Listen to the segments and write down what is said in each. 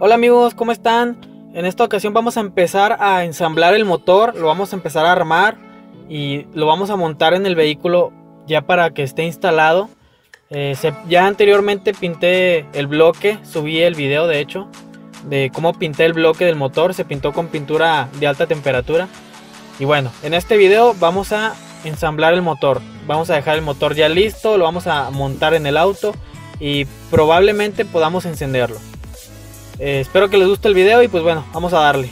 Hola amigos, ¿cómo están? En esta ocasión vamos a empezar a ensamblar el motor, lo vamos a empezar a armar y lo vamos a montar en el vehículo ya para que esté instalado. Eh, ya anteriormente pinté el bloque, subí el video de hecho de cómo pinté el bloque del motor, se pintó con pintura de alta temperatura. Y bueno, en este video vamos a ensamblar el motor, vamos a dejar el motor ya listo, lo vamos a montar en el auto y probablemente podamos encenderlo. Eh, espero que les guste el video y pues bueno, vamos a darle.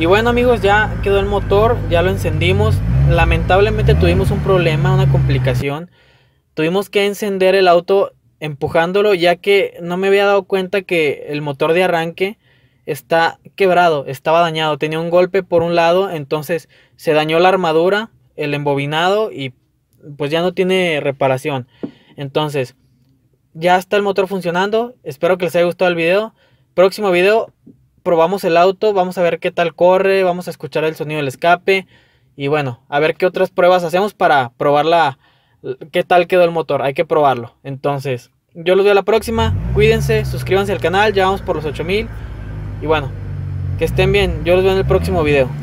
Y bueno amigos, ya quedó el motor, ya lo encendimos. Lamentablemente tuvimos un problema, una complicación. Tuvimos que encender el auto empujándolo ya que no me había dado cuenta que el motor de arranque está quebrado, estaba dañado, tenía un golpe por un lado, entonces se dañó la armadura, el embobinado y pues ya no tiene reparación. Entonces, ya está el motor funcionando, espero que les haya gustado el video. Próximo video, probamos el auto, vamos a ver qué tal corre, vamos a escuchar el sonido del escape y bueno, a ver qué otras pruebas hacemos para probar la, qué tal quedó el motor, hay que probarlo. Entonces, yo los veo a la próxima, cuídense, suscríbanse al canal, ya vamos por los 8000 y bueno, que estén bien, yo los veo en el próximo video.